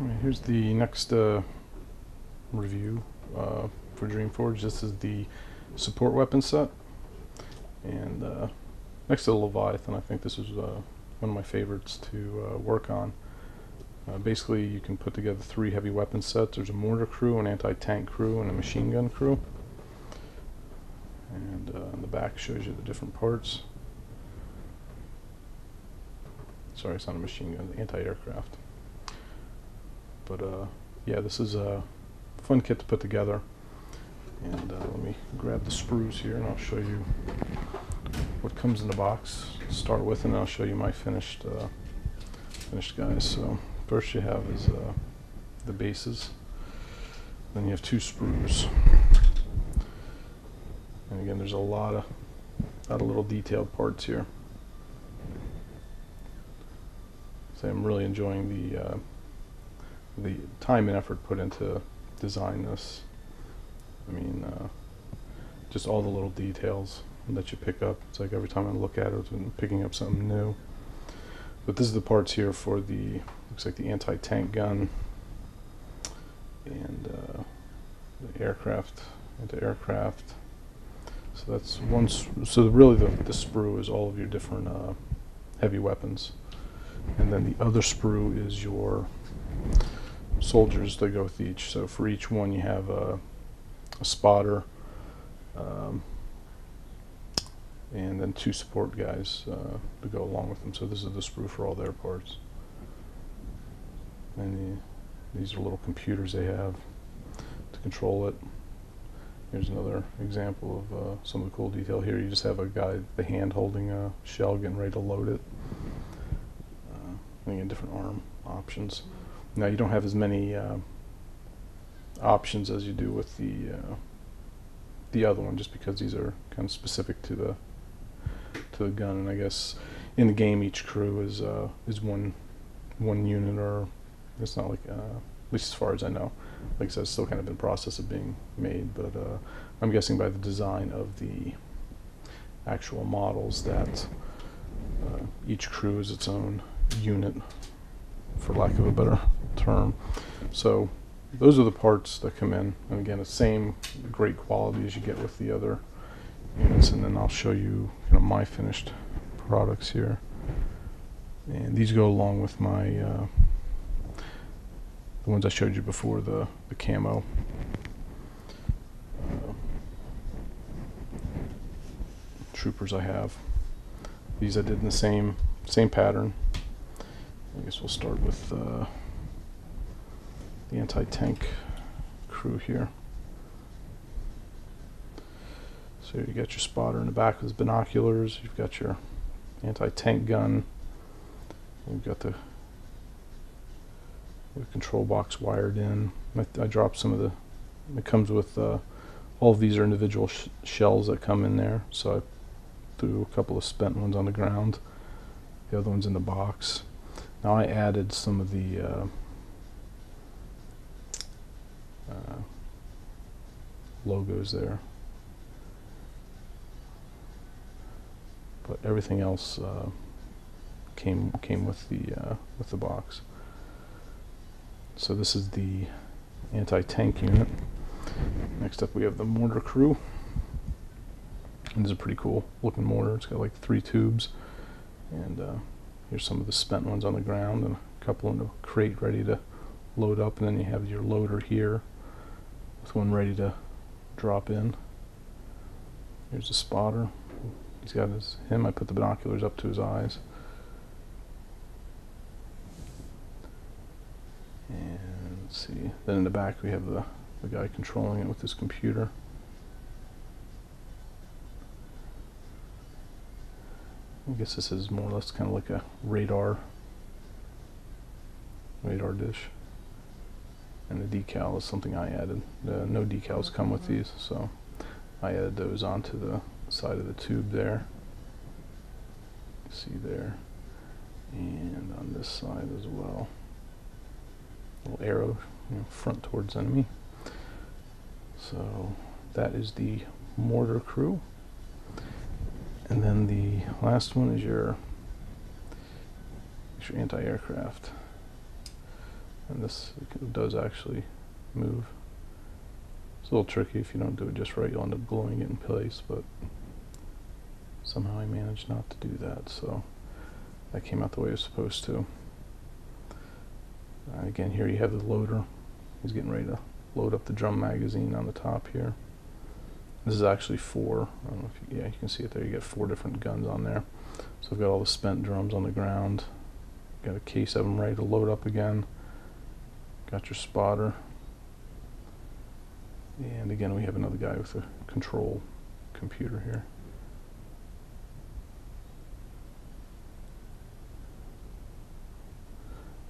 Alright, here's the next uh, review uh, for Dreamforge. This is the support weapon set. And uh, next to the Leviathan, I think this is uh, one of my favorites to uh, work on. Uh, basically, you can put together three heavy weapon sets. There's a mortar crew, an anti-tank crew, and a machine gun crew. And on the back shows you the different parts. Sorry, it's not a machine gun, anti-aircraft. But uh, yeah, this is a fun kit to put together. And uh, let me grab the sprues here and I'll show you what comes in the box to start with and I'll show you my finished uh, finished guys. So first you have is uh, the bases. Then you have two sprues. And again, there's a lot of, lot of little detailed parts here. So I'm really enjoying the uh, the time and effort put into design this. I mean, uh, just all the little details that you pick up. It's like every time I look at it, I'm picking up something new. But this is the parts here for the looks like the anti-tank gun and uh, the aircraft, anti-aircraft. So that's one. So really, the the sprue is all of your different uh, heavy weapons, and then the other sprue is your soldiers that go with each. So for each one, you have a, a spotter, um, and then two support guys uh, to go along with them. So this is the sprue for all their parts. And the, these are little computers they have to control it. Here's another example of uh, some of the cool detail here. You just have a guy, the hand holding a shell, getting ready to load it. Uh, and again, different arm options. Now you don't have as many uh, options as you do with the uh, the other one, just because these are kind of specific to the to the gun. And I guess in the game, each crew is uh, is one one unit, or it's not like uh, at least as far as I know. Like I said, it's still kind of in the process of being made, but uh, I'm guessing by the design of the actual models that uh, each crew is its own unit, for lack of a better term. So those are the parts that come in, and again, the same great quality as you get with the other units. And then I'll show you my finished products here, and these go along with my uh, the ones I showed you before, the the camo. Uh, troopers I have. These I did in the same same pattern. I guess we'll start with uh, the anti-tank crew here. So you got your spotter in the back with binoculars. You've got your anti-tank gun. You've got the, the control box wired in. I, I dropped some of the. It comes with uh, all of these are individual sh- shells that come in there. So I threw a couple of spent ones on the ground. The other one's in the box. Now I added some of the uh, uh, logos there, but everything else uh, came came with the uh, with the box. So this is the anti-tank unit. Next up, we have the mortar crew. And this is a pretty cool looking mortar. It's got like three tubes, and uh, Here's some of the spent ones on the ground and a couple in a crate ready to load up. And then you have your loader here with one ready to drop in. Here's the spotter. He's got his him. I put the binoculars up to his eyes. And see. Then in the back we have the, the guy controlling it with his computer. I guess this is more or less kind of like a radar radar dish. And the decal is something I added. Uh, no decals come with these, so I added those onto the side of the tube there. See there. And on this side as well. Little arrow, you know, front towards enemy. So that is the mortar crew. And then the last one is your, your anti-aircraft. and this does actually move. It's a little tricky if you don't do it just right. You'll end up gluing it in place, but somehow I managed not to do that. So that came out the way it was supposed to. Uh, again, here you have the loader. He's getting ready to load up the drum magazine on the top here. This is actually four. You, yeah, you can see it there. You get four different guns on there. So I've got all the spent drums on the ground. Got a case of them ready to load up again. Got your spotter. And again, we have another guy with a control computer here.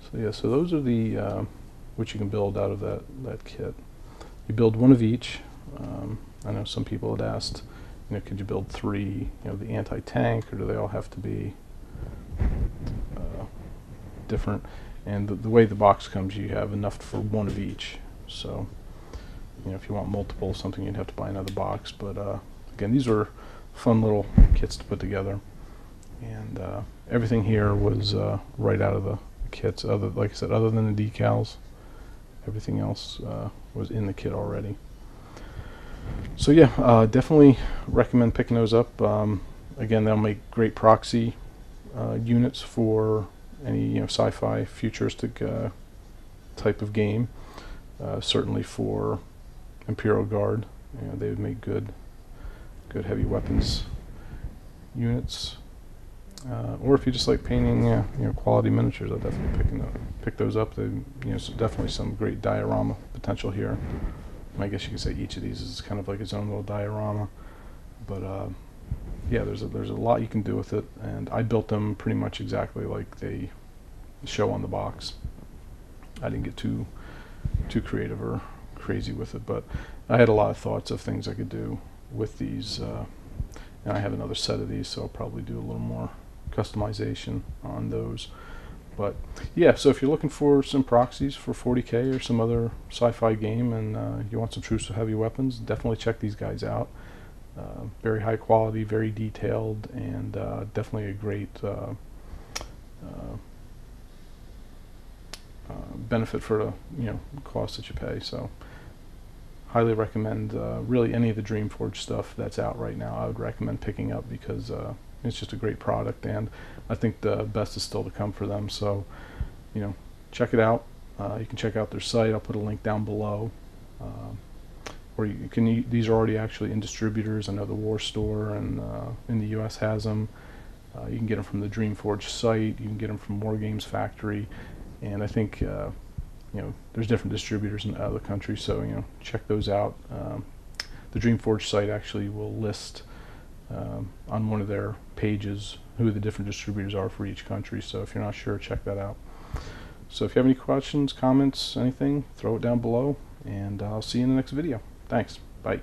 So yeah, so those are the uh, which you can build out of that that kit. You build one of each. Um, I know some people had asked, you know, could you build three? You know, the anti-tank, or do they all have to be uh, different? And the, the way the box comes, you have enough for one of each. So, you know, if you want multiple, something you'd have to buy another box. But uh, again, these are fun little kits to put together, and uh, everything here was uh, right out of the kits. Other, like I said, other than the decals, everything else uh, was in the kit already. So yeah, uh, definitely recommend picking those up. Um, again, they'll make great proxy uh, units for any you know sci-fi futuristic uh, type of game. Uh, certainly for Imperial Guard, you know, they would make good, good heavy weapons units. Uh, or if you just like painting, uh, you know, quality miniatures, I'd definitely pick, pick those up. They, you know, so definitely some great diorama potential here. I guess you could say each of these is kind of like its own little diorama. But uh, yeah, there's a, there's a lot you can do with it, and I built them pretty much exactly like they show on the box. I didn't get too too creative or crazy with it, but I had a lot of thoughts of things I could do with these. Uh, and I have another set of these, so I'll probably do a little more customization on those. But yeah, so if you're looking for some proxies for 40k or some other sci-fi game and uh, you want some true heavy weapons, definitely check these guys out. Uh, very high quality, very detailed, and uh, definitely a great uh, uh, uh, benefit for the you know cost that you pay. So highly recommend really any of the Dreamforge stuff that's out right now. I would recommend picking up because it's just a great product, and I think the best is still to come for them. So, you know, check it out. Uh, you can check out their site. I'll put a link down below. Uh, or you can. These are already actually in distributors. I know the War Store and uh, in the U.S. has them. Uh, you can get them from the Dreamforge site. You can get them from War Games Factory, and I think uh, you know there's different distributors in other countries. So you know, check those out. Um, the Dreamforge site actually will list um, on one of their pages who the different distributors are for each country. So if you're not sure, check that out. So if you have any questions, comments, anything, throw it down below, and I'll see you in the next video. Thanks. Bye.